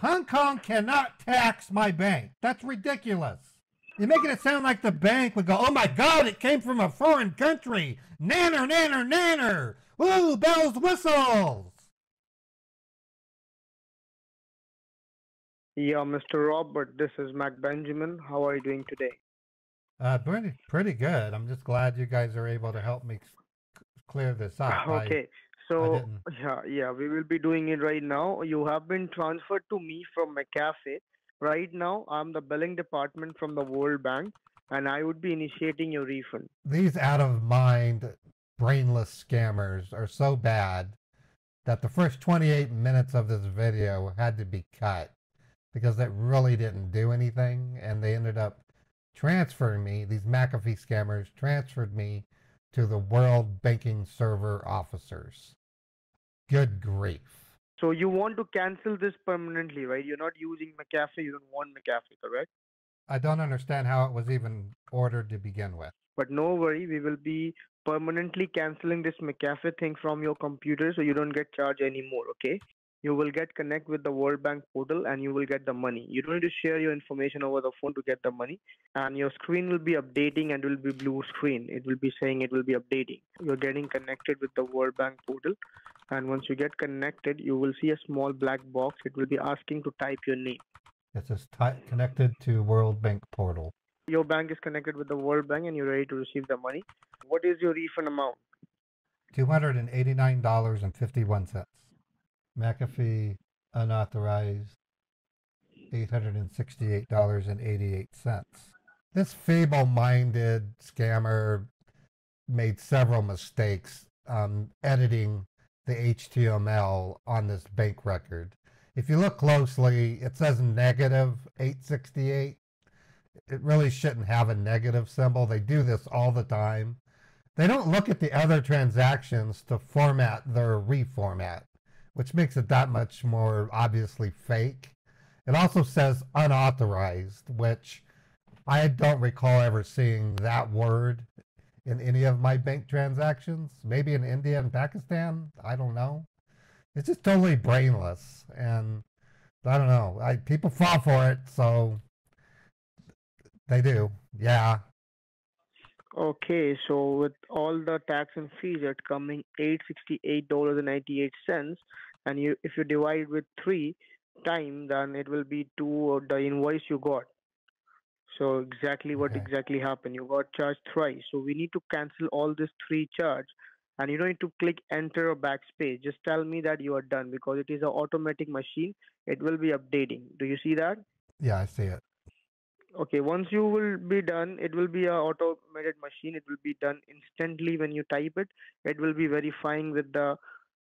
Hong Kong cannot tax my bank. That's ridiculous. You're making it sound like the bank would go, oh my God, it came from a foreign country. Nanner, nanner, nanner. Woo, bells, whistles. Yeah, Mr. Robert, this is Mac Benjamin. How are you doing today? Uh, pretty, pretty good. I'm just glad you guys are able to help me c- clear this up. I- Okay, so yeah, yeah, we will be doing it right now. You have been transferred to me from McAfee. Right now, I'm the billing department from the World Bank, and I would be initiating your refund. these out of mind, brainless scammers are so bad that the first 28 minutes of this video had to be cut because it really didn't do anything. And they ended up transferring me, these McAfee scammers transferred me to the World Banking Server officers. Good grief. So you want to cancel this permanently, right? You're not using McAfee. You don't want McAfee, correct? I don't understand how it was even ordered to begin with. But no worry, we will be permanently canceling this McAfee thing from your computer so you don't get charged anymore, okay? You will get connect with the World Bank portal and you will get the money. You don't need to share your information over the phone to get the money. And your screen will be updating and it will be blue screen. It will be saying it will be updating. You're getting connected with the World Bank portal. And once you get connected, you will see a small black box. It will be asking to type your name. It says ti connected to World Bank portal. Your bank is connected with the World Bank and you're ready to receive the money. What is your refund amount? $289.51. McAfee unauthorized $868.88. This feeble minded scammer made several mistakes um, editing the HTML on this bank record. If you look closely, it says negative 868. It really shouldn't have a negative symbol. They do this all the time. They don't look at the other transactions to format their reformat, which makes it that much more obviously fake. It also says unauthorized, which I don't recall ever seeing that word in any of my bank transactions. Maybe in India and Pakistan. I don't know. It's just totally brainless. And I don't know. I, people fall for it, so they do. Yeah. Okay, so with all the tax and fees, it's coming eight sixty-eight dollars and ninety-eight cents, and you if you divide with three time, then it will be two of the invoice you got. So exactly what Okay. exactly happened? You got charged thrice. So we need to cancel all this three charge, and you don't need to click enter or backspace. Just tell me that you are done because it is an automatic machine. It will be updating. Do you see that? Yeah, I see it. Okay, once you will be done, it will be a automated machine. It will be done instantly when you type it. It will be verifying with the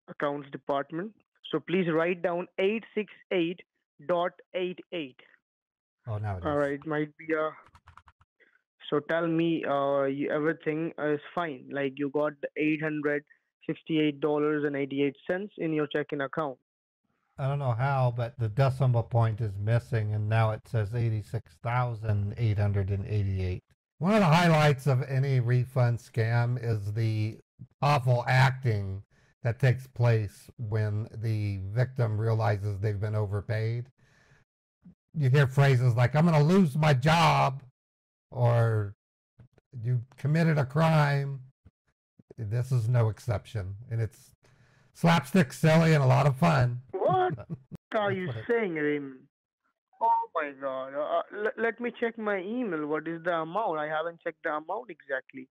accounts department. So please write down 868.88. Oh, now. All right, might be a. So tell me, uh, you, everything is fine. Like you got eight hundred sixty-eight dollars and eighty-eight cents in your checking account. I don't know how, but the decimal point is missing, and now it says 86,888. One of the highlights of any refund scam is the awful acting that takes place when the victim realizes they've been overpaid. You hear phrases like, I'm going to lose my job, or you committed a crime. This is no exception, and it's slapstick silly and a lot of fun. What are you saying, Raymond? Oh my God! Uh, let, let me check my email. What is the amount? I haven't checked the amount exactly.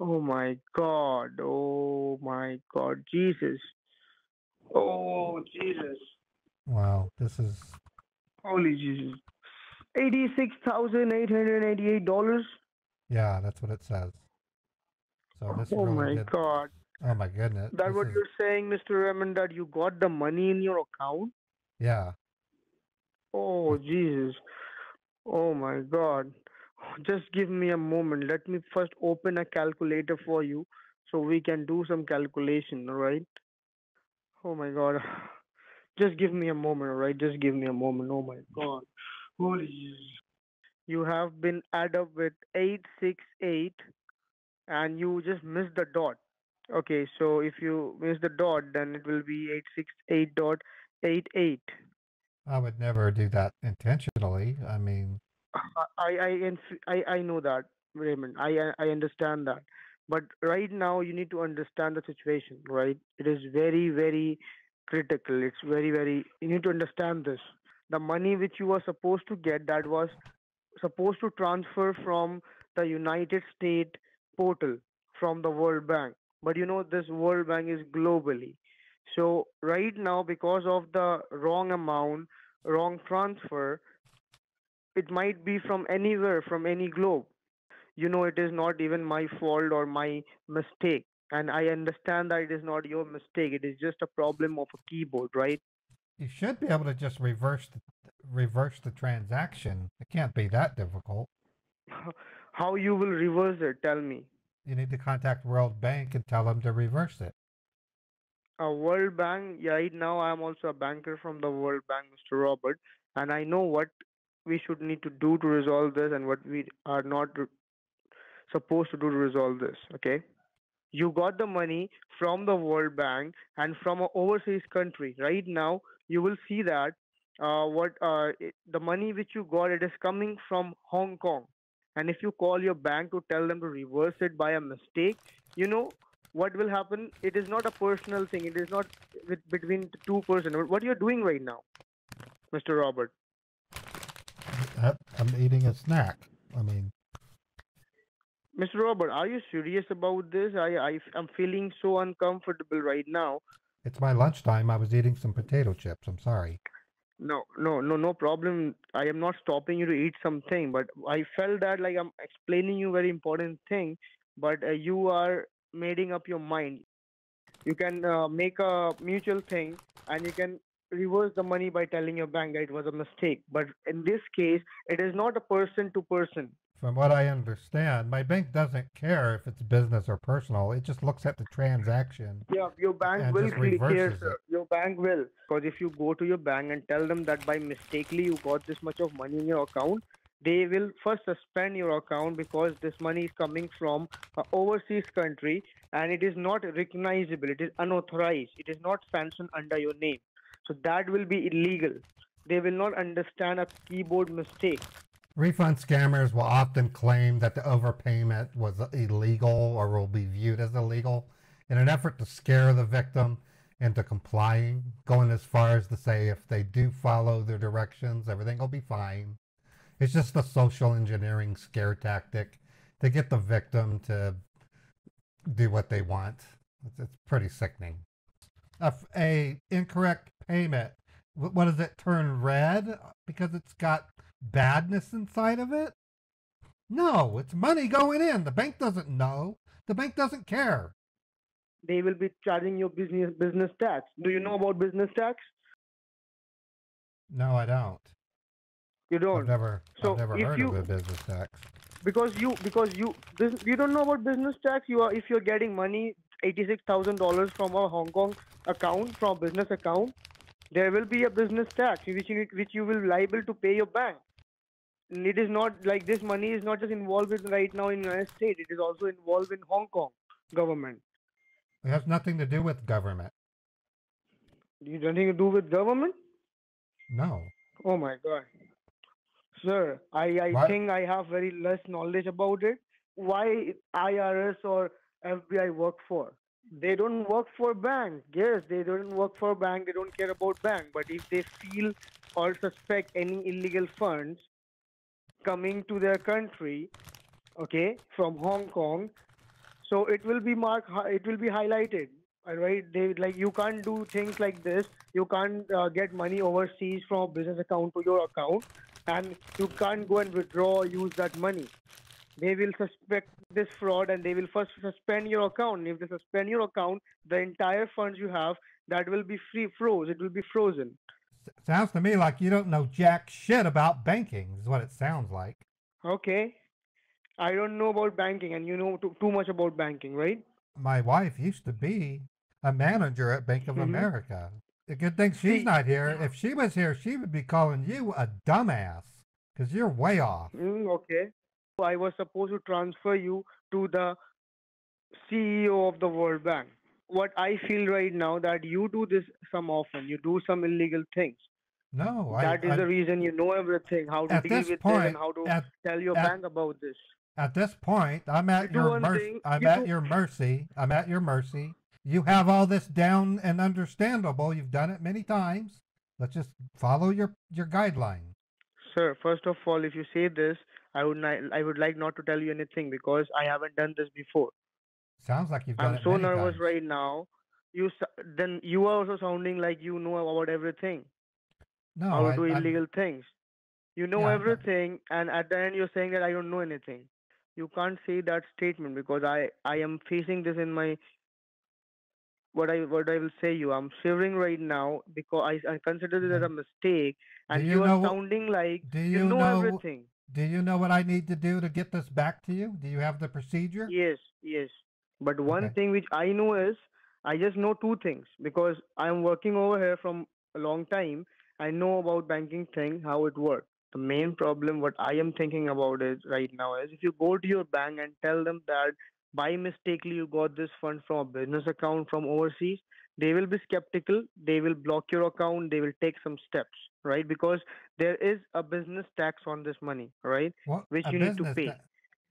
Oh my God! Oh my God! Jesus! Oh Jesus! Wow, this is Holy Jesus! Eighty-six thousand eight hundred eighty-eight dollars. yeah, that's what it says. So this Oh really my did. God! Oh my goodness. That this what is- you're saying, Mr. Raymond? That you got the money in your account? Yeah, Oh, Jesus. Oh, my God. Just give me a moment. Let me first open a calculator for you so we can do some calculation, all right? Oh, my God. Just give me a moment, all right? Just give me a moment. Oh, my God. Holy You have been added up with 868 and you just missed the dot. Okay, so if you miss the dot, then it will be 868.88. I would never do that intentionally. I mean, I I I, I know that Raymond. I I I understand that. But right now you need to understand the situation, right? It is very very critical. It's very very. You need to understand this. The money which you were supposed to get that was supposed to transfer from the United States portal from the World Bank. But you know this World Bank is globally. So right now because of the wrong amount, wrong transfer, it might be from anywhere, from any globe. You know, it is not even my fault or my mistake. And I understand that it is not your mistake. It is just a problem of a keyboard, right? you should be able to just reverse the, reverse the transaction. It can't be that difficult. How you will reverse it? Tell me. You need to contact World Bank and tell them to reverse it. A World Bank, yeah, right now I am also a banker from the World Bank, Mr. Robert, and I know what we should need to do to resolve this and what we are not re- supposed to do to resolve this. Okay, you got the money from the World Bank and from an overseas country. Right now, you will see that uh, what uh, it, the money which you got it is coming from Hong Kong. And if you call your bank to tell them to reverse it by a mistake, you know what will happen? It is not a personal thing. It is not with, between two person. What you're doing right now, Mr. Robert. I- I'm eating a snack. I mean, Mr. Robert, are you serious about this? I, I I'm feeling so uncomfortable right now. it's my lunchtime. I was eating some potato chips. I'm sorry. No, no, no, no problem. I am not stopping you to eat something, but I felt that like I'm explaining you very important thing, but uh, you are making up your mind. You can uh, make a mutual thing, and you can reverse the money by telling your bank that it was a mistake. But in this case, it is not a person to person. From what I understand, my bank doesn't care if it's business or personal. It just looks at the transaction. Yeah, your bank will clear, sir. Your bank will. Because if you go to your bank and tell them that by mistakenly you got this much of money in your account, they will first suspend your account because this money is coming from a overseas country and it is not recognizable. It is unauthorized. It is not sanctioned under your name. So that will be illegal. They will not understand a keyboard mistake. Refund scammers will often claim that the overpayment was illegal or will be viewed as illegal in an effort to scare the victim into complying, going as far as to say if they do follow their directions, everything will be fine. It's just a social engineering scare tactic to get the victim to do what they want. It's, pretty sickening. A, a incorrect payment, wh- what does it turn red uh, because it's got badness inside of it? No, it's money going in. The bank doesn't know. The bank doesn't care. They will be charging you business business tax. Do you know about business tax? No, I don't. You I've don't. never, So I've never heard you- of a business tax. because you because you this, you don't know about business tax you are if you're getting money $86000 from a hong kong account from a business account there will be a business tax which you need, which you will liable to pay your bank And it is not like this money is not just involved right now in united states it is also involved in hong kong government It has nothing to do with government. you nothing to do with government No. Oh my god. Sir, I, I think I have very less knowledge about it. Why IRS or FBI work for? They don't work for bank. Yes, they don't work for bank. They don't care about bank. But if they feel or suspect any illegal funds coming to their country, okay, from Hong Kong, so it will be marked. It will be highlighted. All right, they like you can't do things like this. You can't uh, get money overseas from a business account to your account, and you can't go and withdraw use that money. They will suspect this fraud, and they will first suspend your account. If they suspend your account, the entire funds you have that will be free froze. It will be frozen. Sounds to me like you don't know jack shit about banking, is what it sounds like. Okay, I don't know about banking, and you know too, too much about banking, right? My wife used to be a manager at Bank of Mhm. America. The good thing she's See- not here. If she was here, she would be calling you a dumbass because you're way off. Mm, okay. I was supposed to transfer you to the CEO of the World Bank. What I feel right now that you do this some often, you do some illegal things. No, I, That is I the reason you know everything, how to deal with it point, and how to at, tell your at- bank about this. at this point, I'm at do your mercy. thing, I'm you at do- your mercy. I'm at your mercy. You have all this down and understandable. You've done it many times. Let's just follow your your guideline. Sir, first of all, if you say this, I would ni- I would like not to tell you anything because I haven't done this before. Sounds like you've done I'm so nervous times. right now. You then you are also sounding like you know about everything. No, how to I, do illegal things. You know Yeah, everything, and at the end you're saying that I don't know anything. You can't say that statement because I I am facing this in my what I what I will say you. I'm shivering right now because I, I consider this as a mistake, and Do you, you are sounding like do you, you know, know- everything. Do you know what I need to do to get this back to you? Do you have the procedure? Yes, yes. But one Okay. thing which I know is I just know two things because I'm working over here from a long time. I know about banking thing, how it works. The main problem what I am thinking about is right now is if you go to your bank and tell them that by mistakenly you got this fund from a business account from overseas, they will be skeptical, they will block your account, they will take some steps, right? Because there is a business tax on this money, right? What, Which you need to business pay. ta-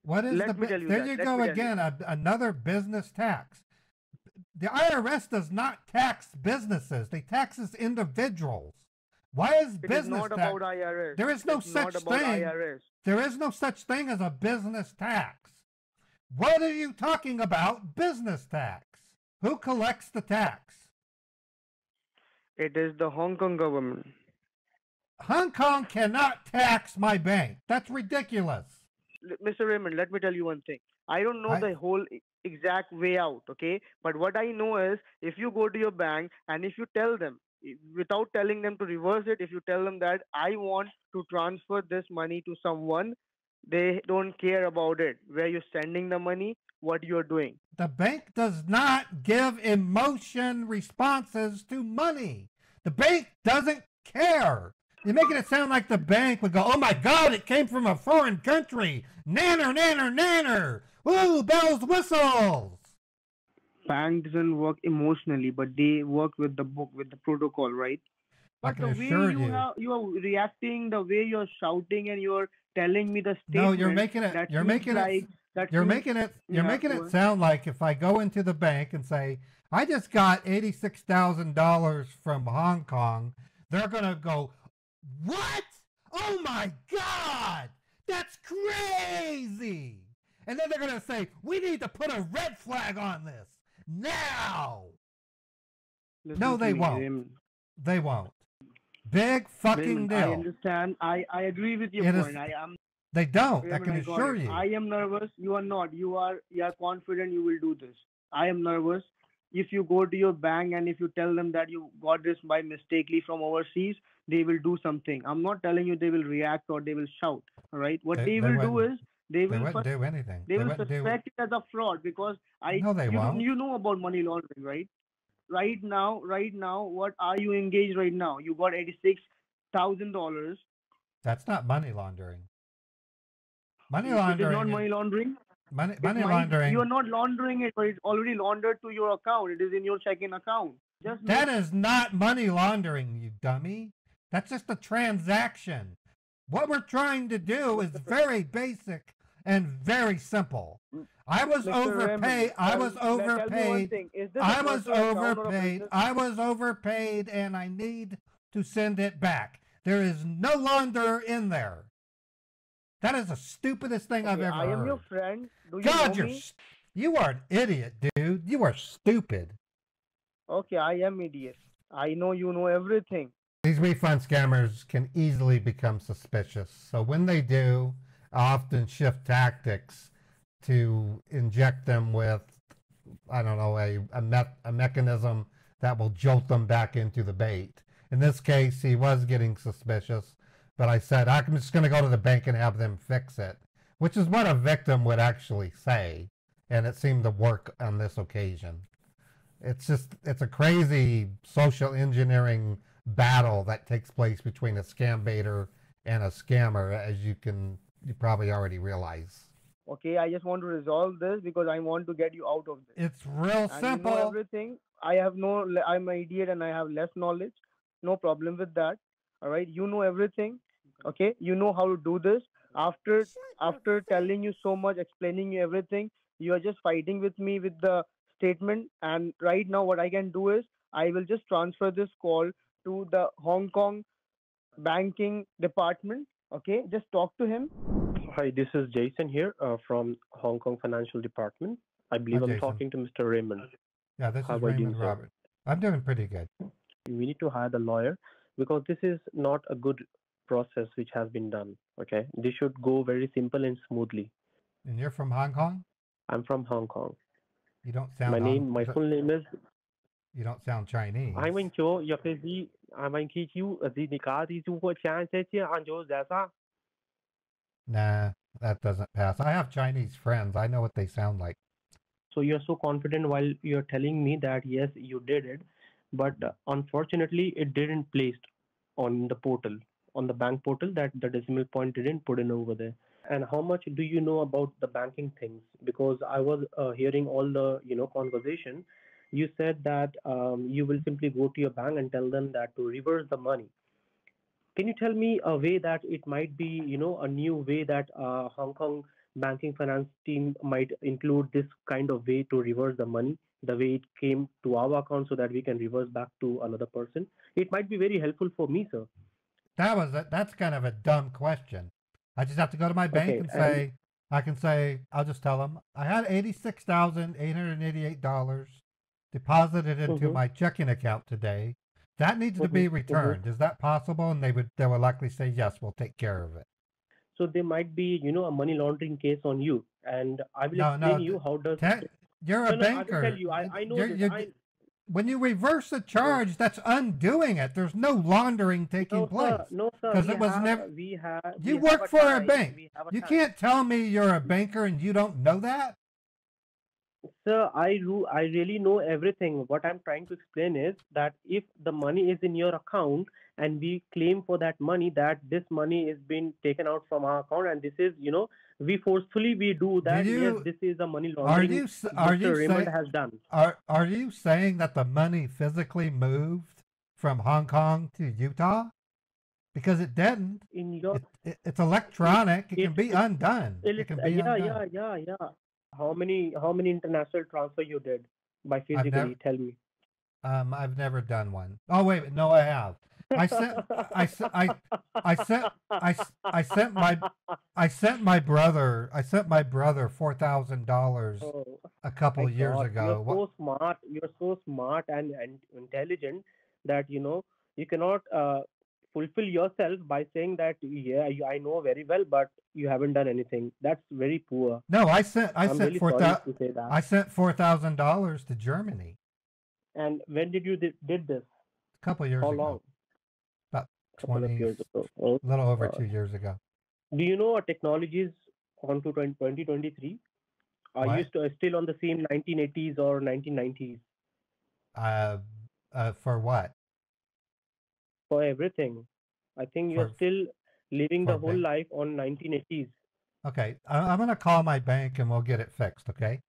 What is Let the? me tell you there that. you Let go tell you again. A, another business tax. The IRS does not tax businesses; they taxes individuals. Why is It is business not tax? about IRS. There is no It's not such thing. IRS. There is no such thing as a business tax. What are you talking about? Business tax. Who collects the tax? It is the Hong Kong government. Hong Kong cannot tax my bank. That's ridiculous. Mr. Raymond, let me tell you one thing. I don't know I- the whole exact way out, okay? But what I know is if you go to your bank and if you tell them, without telling them to reverse it, if you tell them that I want to transfer this money to someone, they don't care about it, where you're sending the money, what you're doing. The bank does not give emotion responses to money. The bank doesn't care. You're making it sound like the bank would go, oh my God, it came from a foreign country. Nanner, nanner, nanner. Ooh, bells, whistles. Bank doesn't work emotionally, but they work with the book, with the protocol, right? But the way you, you. have, you are reacting, the way you're shouting, and you're telling me the statement. No, you're making it, you're making like, it, that you're making it, you're Yeah, making it sound like if I go into the bank and say, I just got $86,000 from Hong Kong, they're going to go, what? Oh my God, that's crazy. And then they're going to say, we need to put a red flag on this now. Listen No, they won't. Raymond. They won't. Big fucking Raymond, I deal. understand. I, I agree with your It is- point. I am. They don't. I can assure you. I am nervous. You are not. You are. You are confident. You will do this. I am nervous. If you go to your bank and if you tell them that you got this by mistakenly from overseas, they will do something. I'm not telling you they will react or they will shout. All right. What They- they, they will do is they They will first do anything. they will wouldn't suspect it as a fraud because I No, they you, won't. you know about money laundering, right? Right now, right now, what are you engaged right now? You got eighty six thousand dollars. That's not money laundering. Money It is laundering. not money laundering. money, money might- laundering. You are not laundering it, but it's already laundered to your account. It is in your checking account. Just That make- is not money laundering, you dummy. That's just a transaction. What we're trying to do is very basic and very simple. I was Mr. overpaid. Raymond, I was tell me one overpaid. thing. Is this a I was personal account or a overpaid. I was overpaid and I need to send it back. There is no launder in there. That is the stupidest thing I've Okay, ever I am heard. your friend. Do you God, know you're me? you are an idiot, dude. You are stupid. Okay, I am idiot. I know you know everything. These refund scammers can easily become suspicious. So when they do, I often shift tactics to inject them with, I don't know, a, a, me- a mechanism that will jolt them back into the bait. In this case, he was getting suspicious, but I said, I'm just going to go to the bank and have them fix it, which is what a victim would actually say. And it seemed to work on this occasion. It's just, it's a crazy social engineering battle that takes place between a scam baiter and a scammer, as you can, you probably already realize. Okay, I just want to resolve this because I want to get you out of this. It's real and you know simple. everything. I have no. I'm an idiot and I have less knowledge. No problem with that. All right you know everything okay you know how to do this after after telling you so much explaining you everything you are just fighting with me with the statement and right now what i can do is i will just transfer this call to the hong kong banking department okay just talk to him Hi, this is Jason here uh, from Hong Kong Financial Department. I believe I'm Jason. talking to Mr. Raymond. Yeah, this How is are you doing, Raymond? Robert. I'm doing pretty good. We need to hire the lawyer because this is not a good process which has been done. Okay, this should go very simple and smoothly. And you're from Hong Kong? I'm from Hong Kong. You don't sound my Hong- name, my full name is You don't sound Chinese. Anh Minh Chúa. Giờ cái gì anh Minh khi chú ở gì cả thì chú có chán thế chứ anh chú ra sao? Nah, that doesn't pass. I have Chinese friends. I know what they sound like. So you're so confident while you're telling me that yes, you did it, but uh, unfortunately, it didn't placed on the portal, on the bank portal that the decimal point didn't put in over there. And how much do you know about the banking things? Because I was uh, hearing all the you know conversation. You said that um, you will simply go to your bank and tell them that to reverse the money. Can you tell me a way that it might be, you know, a new way that uh, Hong Kong banking finance team might include this kind of way to reverse the money, the way it came to our account, so that we can reverse back to another person? It might be very helpful for me, sir. That was a, that's kind of a dumb question. I just have to go to my bank Okay, and and- say, I can say, I'll just tell them I had eighty-six thousand eight hundred eighty-eight dollars deposited into Mhm. my checking account today. That needs to be Mhm, mhm. returned. Is that possible? And they would they will likely say yes. We'll take care of it. So there might be, you know, a money laundering case on you, and I will No, no, explain you how does. Te- you're No, a no, I banker. tell you. I, I know You're- you're- I, when you reverse a charge, that's undoing it. There's no laundering taking no, place. sir, no, sir. 'Cause we it was have, never- We have. You we have work for a time, bank. have a You time. can't tell me you're a banker and you don't know that. Sir, I ru- I really know everything. What I'm trying to explain is that if the money is in your account and we claim for that money that this money is being taken out from our account and this is, you know, we forcefully we do that. you- yes, this is a money Are laundering. you are Mr. you Raymond saying has done. are are you saying that the money physically moved from Hong Kong to Utah? Because it didn't. In your It, it, it's electronic. It, can be it- undone. It It can be yeah, undone. yeah, yeah, yeah. How many how many international transfer you did by physically? never- Tell me. Um, I've never done one. Oh wait, no, I have. I sent I I I sent I, I sent my I sent my brother I sent my brother four thousand dollars Oh, a couple years God, ago. You're so smart. You're so smart and, and intelligent that you know you cannot uh, fulfill yourself by saying that yeah I know very well, but you haven't done anything. That's very poor. No, I sent I am sent really four thousand to say that. I sent four thousand dollars to Germany And when did you did, did this? a couple years How ago. long? Couple of 20, years ago. A little over God. two years ago. Do you know our technologies on to 20, 2023? Are you What? st- still on the same 1980s or 1990s Uh, uh, for what? for everything? I think you're For- still living the whole bank- life on 1980s. Okay, I, I'm gonna call my bank and we'll get it fixed. Okay.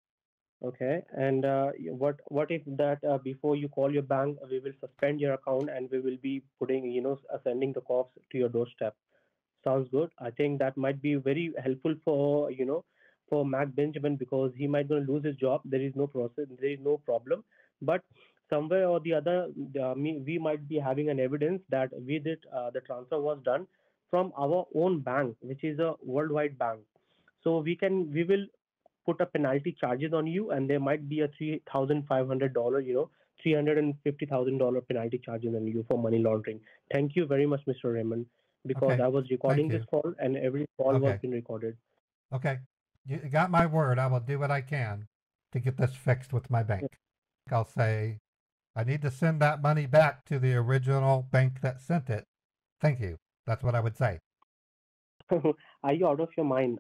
Okay, and uh, what what if that uh, before you call your bank, we will suspend your account and we will be putting, you know, sending the cops to your doorstep. Sounds good. I think that might be very helpful for you know for Mac Benjamin because he might going to lose his job. There is no process, there is no problem, but somewhere or the other, uh, we might be having an evidence that we did uh, the transfer was done from our own bank, which is a worldwide bank. So we can we will put a penalty charges on you and there might be a three thousand five hundred dollar you know three hundred and fifty thousand dollar penalty charges on you for money laundering thank you very much mr raymond because Okay, i was recording this call and every call was Okay. being recorded Okay. You got my word. I will do what I can to get this fixed with my bank. I'll say, I need to send that money back to the original bank that sent it. Thank you. That's what I would say. are you out of your mind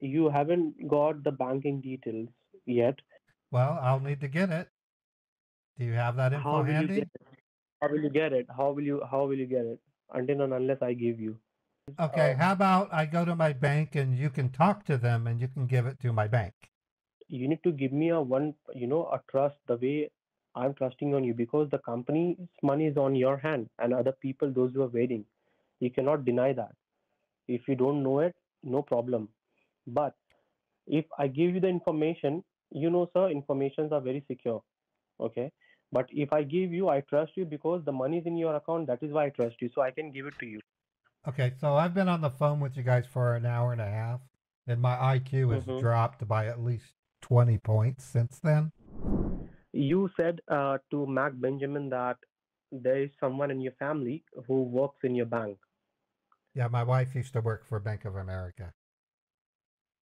you haven't got the banking details yet Well, I'll need to get it. Do you have that info handy? how will you get it how will you how will you get it until and unless i give you Okay, Um, how about I go to my bank and you can talk to them and you can give it to my bank? you need to give me a one you know a trust the way i'm trusting on you because the company's money is on your hand and other people those who are waiting You cannot deny that. If you don't know it, no problem. But if I give you the information, you know, sir, informations are very secure. Okay. But if I give you, I trust you because the money is in your account. That is why I trust you. So I can give it to you. Okay, so I've been on the phone with you guys for an hour and a half, and my IQ has Mhm. dropped by at least 20 points since then. You said uh, to Mac Benjamin that there is someone in your family who works in your bank. Yeah, my wife used to work for Bank of America.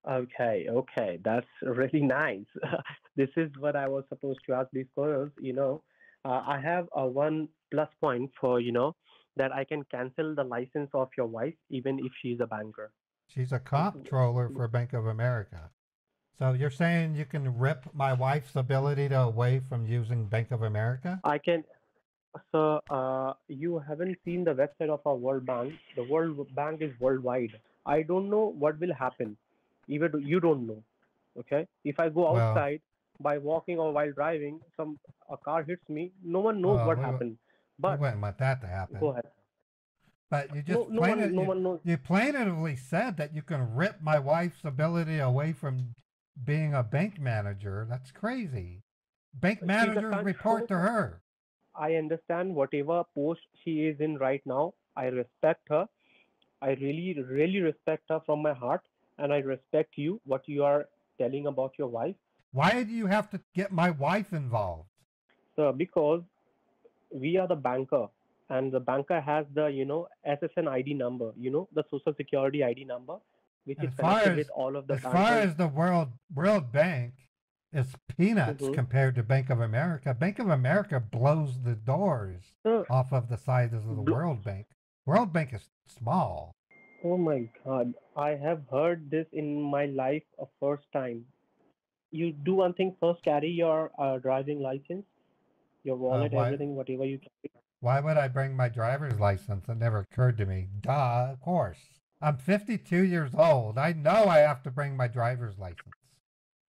Okay, okay, that's really nice. this is what I was supposed to ask these girls. You know, uh, I have a one plus point for you know that I can cancel the license of your wife even if she's a banker. She's a comptroller for Bank of America. So you're saying you can rip my wife's ability to away from using Bank of America? I can. So uh, you haven't seen the website of our World Bank. The World Bank is worldwide. I don't know what will happen. Even you don't know. Okay. If I go outside by walking or while driving, some a car hits me. No one knows uh, Well, what we happened. we But wouldn't want that to happen. go ahead. But you just no plain one, no you, you plaintively said that you can rip my wife's ability away from being a bank manager. That's crazy. Bank managers report to her. I understand whatever post she is in right now. I respect her. I really, really respect her from my heart, and I respect you. What you are telling about your wife. Why do you have to get my wife involved? So because we are the banker and the banker has the you know SSN ID number, you know the Social Security ID number, which is far connected as- with all of the As far as the World World Bank is peanuts Mhm. compared to Bank of America. Bank of America blows the doors So, off of the sizes of the Blo- World Bank. World Bank is small. Oh my God, I have heard this in my life a first time. You do one thing first: carry your uh, driving license, your wallet, why- everything, whatever you carry. Why would I bring my driver's license? It never occurred to me. Duh, of course. I'm 52 years old. I know I have to bring my driver's license.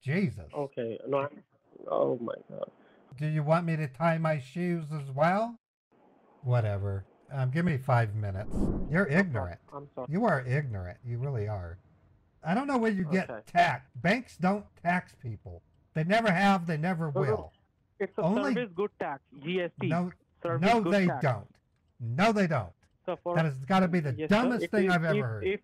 Jesus. Okay, no. Oh my God. Do you want me to tie my shoes as well? Whatever. Um, give me five minutes. You're ignorant. I'm sorry. You are ignorant. You really are. I don't know where you get Okay. taxed. Banks don't tax people. They never have. They never No, no. will. It's a Only- service good tax, GST. No, service no, they tax. don't. No, they don't. So for That has got to be the Yes, dumbest thing I've ever if- heard. If,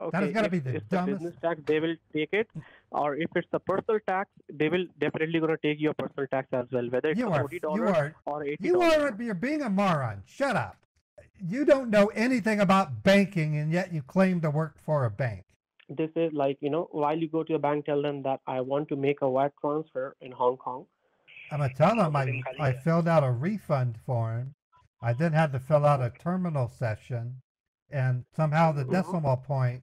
That okay, has gotta if be the it's dumbest- business tax, they will take it, or if it's the personal tax, they will definitely gonna take your personal tax as well, whether it's you are, forty you dollars are, or eighty you are, you're being a moron. Shut up. You don't know anything about banking, and yet you claim to work for a bank. This is like you know, while you go to a bank, tell them that I want to make a wire transfer in Hong Kong. I'm gonna tell them I, I filled out a refund form. I then had to fill out a terminal session, and somehow the Mhm. decimal point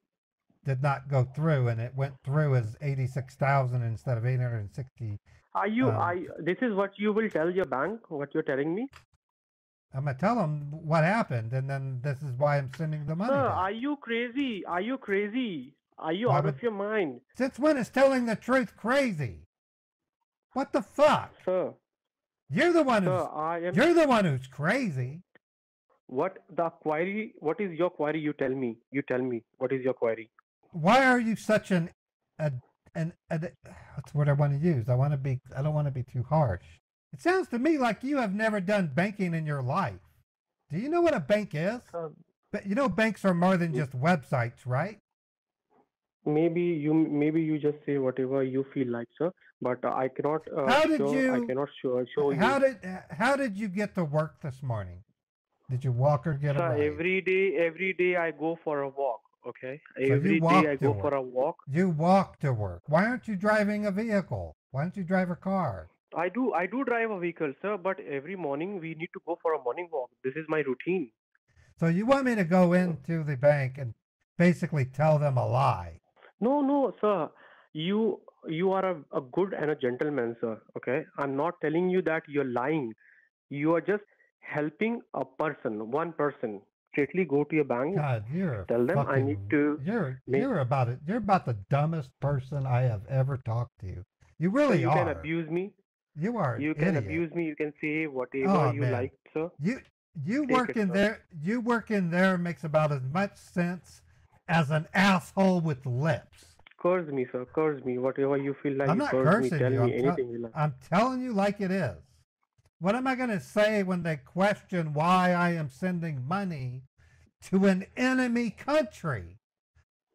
did not go through, and it went through as eighty-six thousand instead of eight hundred and sixty. Are you? Um, I this is what you will tell your bank. What you're telling me? I'm gonna tell them what happened, and then this is why I'm sending the money. Sir, back. are you crazy? Are you crazy? Are you Why out would- of your mind, Since when is telling the truth crazy? What the fuck? sir? You're the one Sir, who's I am. you're the one who's crazy. What the query? What is your query? You tell me. You tell me. What is your query? Why are you such an a, an a, what's the word I want to use? I want to be I don't want to be too harsh. It sounds to me like you have never done banking in your life. Do you know what a bank is? Sir, But you know banks are more than just websites, right? maybe you maybe you just say whatever you feel like, sir. But I cannot. Uh, How did show, I you- cannot show show you. How did how did you get to work this morning? Did you walk or get Sir, a ride? every day, every day I go for a walk. Okay. you Every walk day I go work. for a walk. You walk to work. Why aren't you driving a vehicle? Why don't you drive a car? I do I do drive a vehicle, sir. But every morning we need to go for a morning walk. This is my routine. So you want me to go into the bank and basically tell them a lie? No, no, sir. You you are a, a good and a gentleman, sir. Okay. I'm not telling you that you're lying. You are just helping a person, one person. Straightly go to your bank. God, you're Tell them I need to You're make- you're about it. You're about the dumbest person I have ever talked to. You So really you are. can abuse me. You are. You can idiot. abuse me. You can say whatever Oh, you man. like, sir. You You Take work it, in sir. there. You work in there makes about as much sense as an asshole with lips. Curse me, sir. Curse me. Whatever you feel like. I'm not curse me. cursing Tell you, me I'm anything you like. I'm telling you like it is. What am I going to say when they question why I am sending money to an enemy country?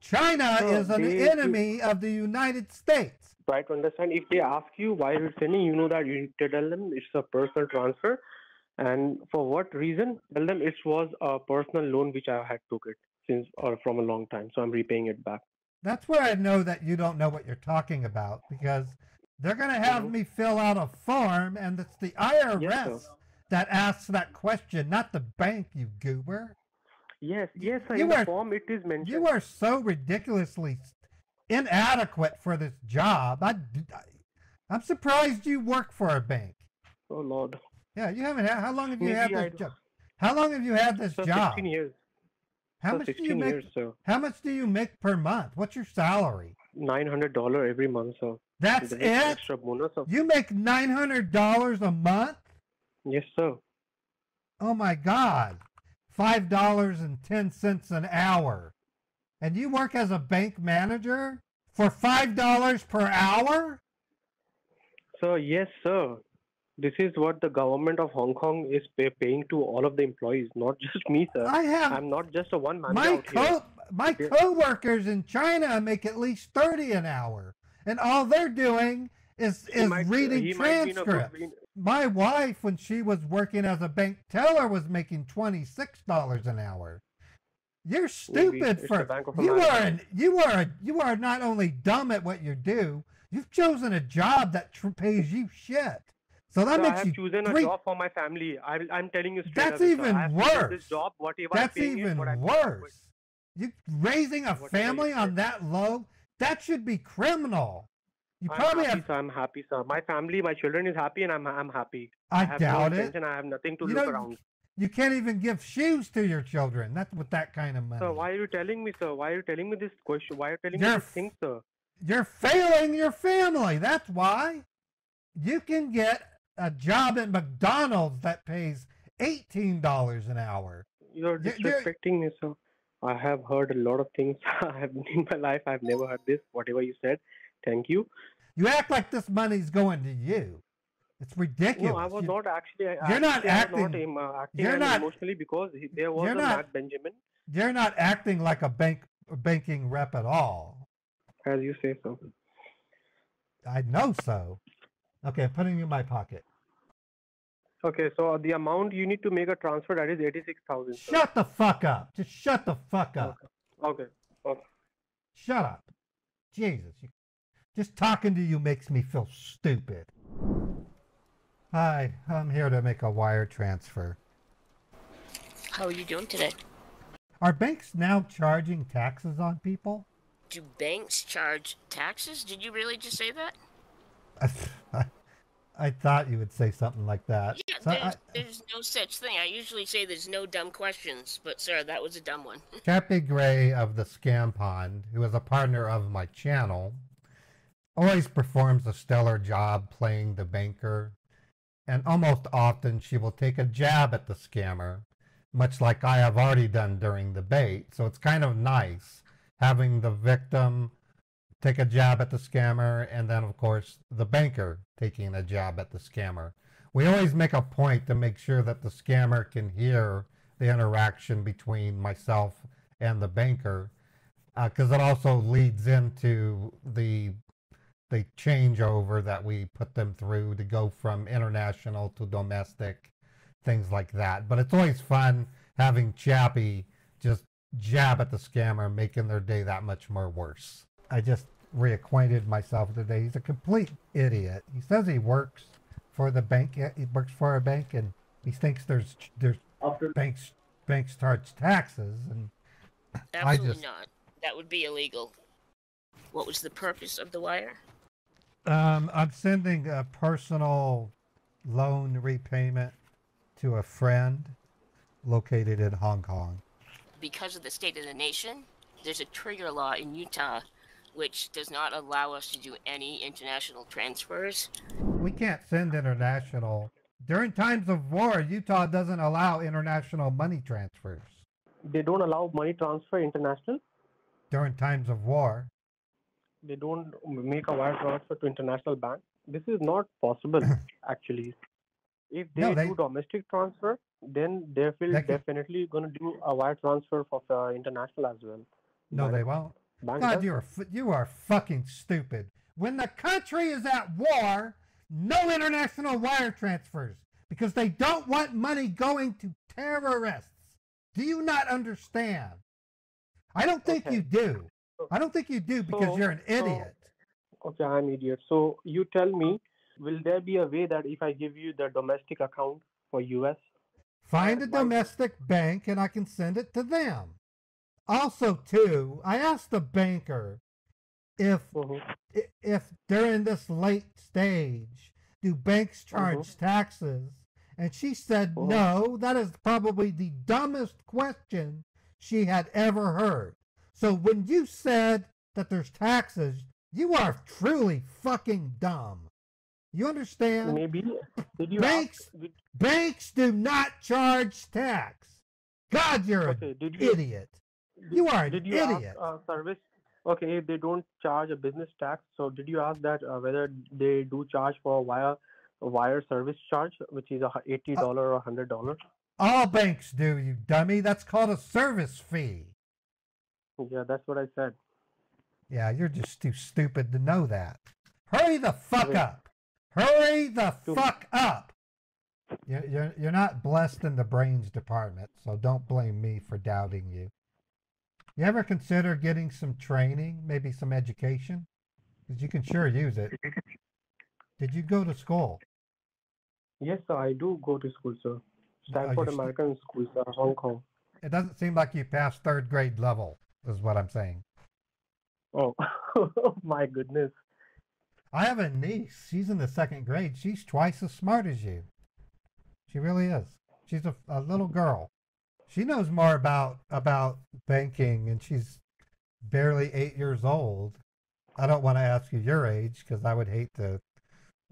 China No, is an they- enemy of the United States. Try to understand. If they ask you why you're sending, you know that you need to tell them it's a personal transfer, and for what reason? Tell them it was a personal loan which I had took it since or from a long time, so I'm repaying it back. That's where I know that you don't know what you're talking about because they're going to have Mhm. me fill out a form, and it's the IRS Yes, that asks that question, not the bank, you goober. Yes, yes. You in the are- form it is mentioned. You are so ridiculously inadequate for this job. I, I'm surprised you work for a bank. Oh Lord. Yeah, you haven't had. How long have you Maybe had I this job? How long have you had this So job? 16 years. How so much do you make? years. How much do you make per month? What's your salary? Nine hundred dollar every month, sir. That's it. Extra bonus of You make nine hundred dollars a month. yes, sir. Oh my God, five dollars and ten cents an hour, and you work as a bank manager for five dollars per hour. So yes, sir. This is what the government of Hong Kong is pay- paying to all of the employees, not just me, sir. I have I'm not just a one man my out here. co my coworkers in China make at least thirty an hour, and all they're doing is is might- reading he be in a good transcripts. My wife, when she was working as a bank teller, was making twenty six dollars an hour. You're stupid for the Bank of you are an, you are a, you are not only dumb at what you do. You've chosen a job that tr- pays you shit. So that So I makes have you chosen three- a job for my family. I, I'm telling you straight That's even I chosen worse. This job, whatever That's it, even what for worse. You raising a you family on that low, that should be criminal. You I'm probably happy, have. sir. I'm happy, sir. My family, my children is happy, and I'm I'm happy. I I have doubt no it. intention. I have nothing to You look don't- around. You can't even give shoes to your children. That's with that kind of money. Sir, why are you telling me, sir? Why are you telling me this question? Why are you telling You're me this thing, sir? You're failing your family. That's why. You can get a job at McDonald's that pays eighteen dollars an hour. You're You're- you're- disrespecting me, sir. I have heard a lot of things. In my life. I've never heard this. Whatever you said, thank you. You act like this money's going to you. It's ridiculous. No, I was You- not actually. I- You're not acting- Not, em- uh, acting you're not- emotionally because there was a not- Matt Benjamin, You're not acting like a bank banking rep at all. as you say so. I know so. Okay, I'm putting it in my pocket. Okay, so uh, the amount you need to make a transfer that is eighty-six thousand. Shut the fuck up. Just shut the fuck up. Okay. Okay. Shut up. Jesus. You, just talking to you makes me feel stupid. Hi, I'm here to make a wire transfer. How are you doing today? Are banks now charging taxes on people? Do banks charge taxes? Did you really just say that? I, thought you would say something like that. Yeah, So there's, I- there's no such thing. I usually say there's no dumb questions, but sir, that was a dumb one. Cappy Gray of the Scam Pond, who is a partner of my channel, always performs a stellar job playing the banker, and almost often she will take a jab at the scammer, much like I have already done during the bait. So it's kind of nice having the victim take a jab at the scammer, and then, of course, the banker taking a jab at the scammer. We always make a point to make sure that the scammer can hear the interaction between myself and the banker, uh, because it also leads into the the changeover that we put them through to go from international to domestic, things like that. But it's always fun having Chappie just jab at the scammer, making their day that much more worse. I just reacquainted myself today. He's a complete idiot. He says he works for the bank. He works for a bank, and he thinks there's there's After- banks banks charge taxes, and I Absolutely just- not. That would be illegal. What was the purpose of the wire? um, I'm sending a personal loan repayment to a friend located in Hong Kong. Because of the state of the nation, there's a trigger law in Utah which does not allow us to do any international transfers. We can't send international During times of war, Utah doesn't allow international money transfers. They don't allow money transfer international. During times of war, They don't make a wire transfer to international bank. This is not possible actually. If they, No, they- do domestic transfer, then they will They can- definitely going to do a wire transfer for uh, international as well. no, Bank- they won't. Bank God, you're you are fucking stupid. When the country is at war, no international wire transfers because they don't want money going to terrorists. Do you not understand? I don't think Okay. you do. I don't think you do because So- you're an so- idiot. Okay, I'm an idiot. So you tell me, will there be a way that if I give you the domestic account for US, Find a domestic bank and I can send it to them. Also, too, I asked the banker if i- if during this late stage do banks charge taxes? And she said Mhm. no that is probably the dumbest question she had ever heard. So when you said that there's taxes you are truly fucking dumb. You understand? Maybe. Did you Banks- ask, did, banks do not charge tax. God you're okay, an you idiot you are an did you idiot ask uh, service? Okay, if they don't charge a business tax, so did you ask that uh, whether they do charge for a wire a wire service charge, which is a hu- eighty Uh, or hundred dollar? all banks do you dummy that's called a service fee Yeah, that's what I said. Yeah, you're just too stupid to know that. Hurry the fuck Wait. up. Hurry the Two- fuck up. You're, you're, you're not blessed in the brains department, so don't blame me for doubting you. You ever consider getting some training, maybe some education? Because you can sure use it. Did you go to school? Yes, sir, I do go to school, sir. Stanford oh, st- American School, sir, Hong Kong. It doesn't seem like you passed third grade level, is what I'm saying. Oh, my goodness. I have a niece. She's in the second grade. She's twice as smart as you. She really is. She's a, a little girl. She knows more about about banking, and she's barely eight years old. I don't want to ask you your age because I would hate to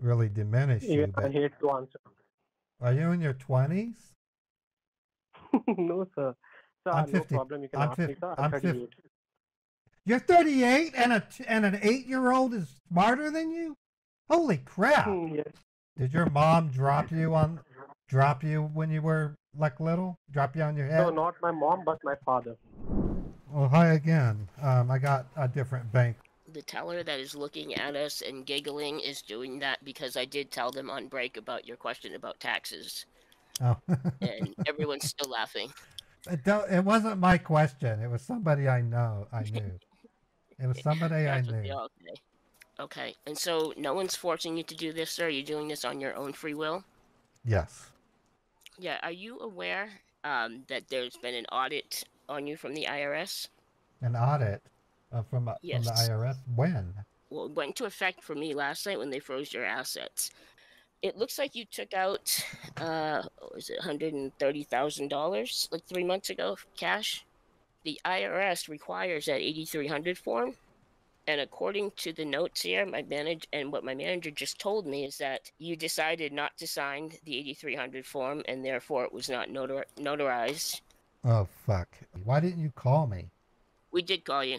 really diminish you. But hate to answer. are you in your twenties? no, sir. Sir, I'm no 50 problem. You can I'm ask me, 50 sir. I'm I'm 50 38. You're 38, and a t- and an eight year old is smarter than you. Holy crap! Yes. Did your mom drop you on drop you when you were like little? Drop you on your head? No, not my mom, but my father. Well, hi again. Um, I got a different bank. The teller that is looking at us and giggling is doing that because I did tell them on break about your question about taxes, Oh, and everyone's still laughing. it, don't, it wasn't my question. It was somebody I know. I knew. It was somebody I That's what they knew. all say. Okay, and so no one's forcing you to do this, sir. Are You're doing this on your own free will. Yes. Yeah. Are you aware um, that there's been an audit on you from the IRS? An audit uh, from uh, from the IRS. When? Well, it went into effect for me last night when they froze your assets. It looks like you took out, uh, was it, hundred and thirty thousand dollars like three months ago, cash. The IRS requires that eighty three hundred form, and according to the notes here, my manager and what my manager just told me is that you decided not to sign the eighty three hundred form, and therefore it was not notar- notarized. Oh fuck! Why didn't you call me? We did call you.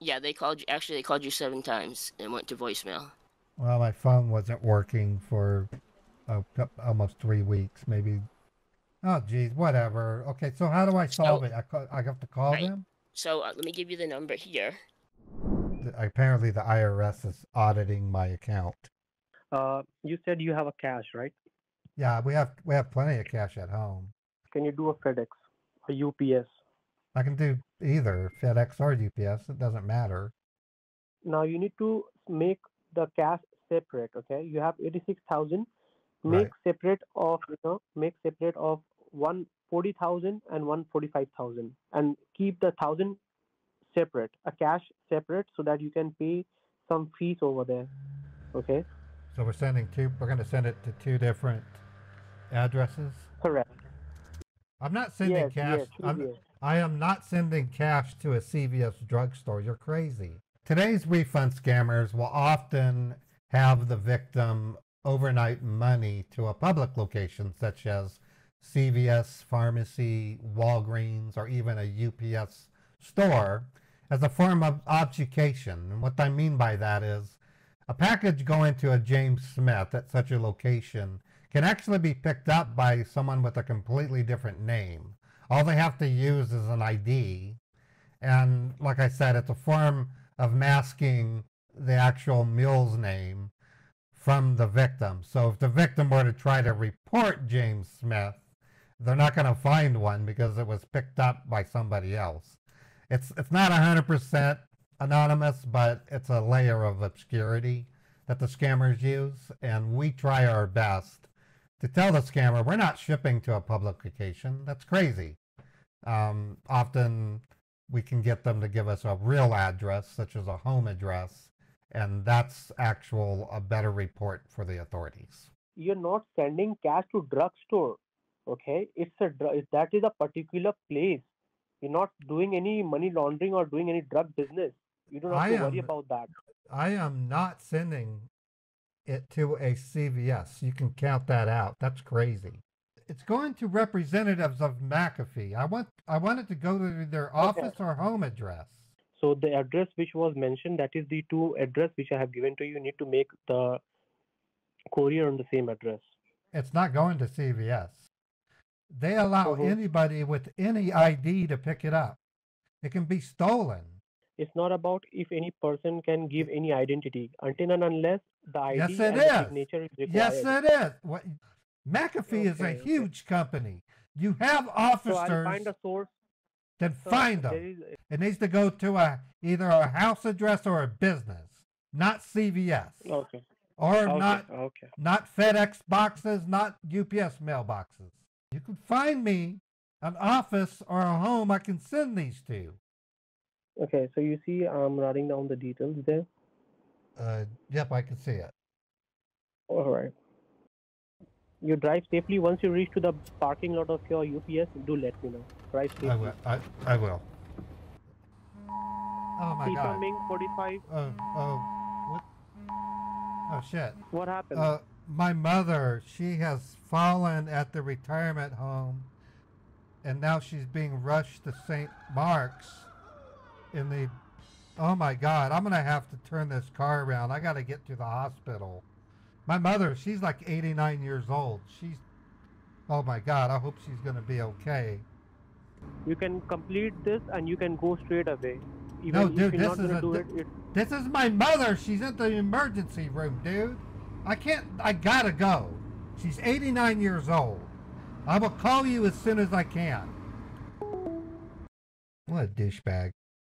Yeah, they called you. Actually, they called you seven times and went to voicemail. Well, my phone wasn't working for uh, almost three weeks, maybe. Oh, geez, whatever. Okay, so how do I solve So- it? I, I have to call Right. them? So uh, let me give you the number here. Apparently, the IRS is auditing my account. Uh, you said you have a cash, right? Yeah, we have we have plenty of cash at home. Can you do a FedEx or UPS? I can do either FedEx or UPS. It doesn't matter. Now you need to make the cash separate. Okay, you have eighty-six thousand. Make Right. separate of you know make separate of one forty thousand and one forty-five thousand, and keep the thousand separate, a cash separate, so that you can pay some fees over there. Okay, So we're sending two. We're going to send it to two different addresses. correct. I'm not sending yes, cash. yes, I'm, yes. I am not sending cash to a CVS drugstore. You're crazy. Today's refund scammers will often have the victim overnight money to a public location such as CVS, pharmacy, Walgreens, or even a UPS store as a form of obfuscation. And what I mean by that is a package going to a James Smith at such a location can actually be picked up by someone with a completely different name. All they have to use is an ID. And like I said, it's a form of masking the actual mule's name from the victim. So if the victim were to try to report James Smith, they're not going to find one because it was picked up by somebody else. It's it's not 100% anonymous, but it's a layer of obscurity that the scammers use, and we try our best to tell the scammer we're not shipping to a public location. That's crazy. Um, often we can get them to give us a real address, such as a home address, and that's actual a better report for the authorities. You're not sending cash to drugstore. Okay, it's a that is a particular place. You're not doing any money laundering or doing any drug business. You don't have I to worry about that. I am not sending it to a CVS. You can count that out. That's crazy. It's going to representatives of McAfee. I want I want it to go to their office or home address. So the address which was mentioned, that is the two address which I have given to you. You need to make the courier on the same address. It's not going to CVS. They allow Mhm. anybody with any ID to pick it up. It can be stolen. It's not about if any person can give any identity until and unless the ID Yes, it and is. signature is required. Yes, it is. What, McAfee is a Okay, okay. huge company. You have so officers find a source. then So find them. is- It needs to go to a either a house address or a business, not CVS, Okay. or Okay. not Okay. not FedEx boxes, not UPS mailboxes. You can find me an office or a home I can send these to. You. Okay. So you see, I'm writing down the details there. Uh, yep, I can see it. All right. You drive safely. Once you reach to the parking lot of your UPS, do let me know. Drive safely. I will. I, I will. Oh my god. Incoming 45. Oh, oh, what? Oh shit. What happened? Uh, my mother, she has fallen at the retirement home, and now she's being rushed to St. Mark's. In the, oh my God, I'm gonna have to turn this car around. I gotta get to the hospital. My mother, she's like 89 years old. She's, oh my God, I hope she's gonna be okay. you can complete this and you can go straight away. Even No, dude, this is a it, it, This is my mother. She's in the emergency room, dude. I can't. I gotta go. She's 89 years old. I will call you as soon as I can. What a douchebag.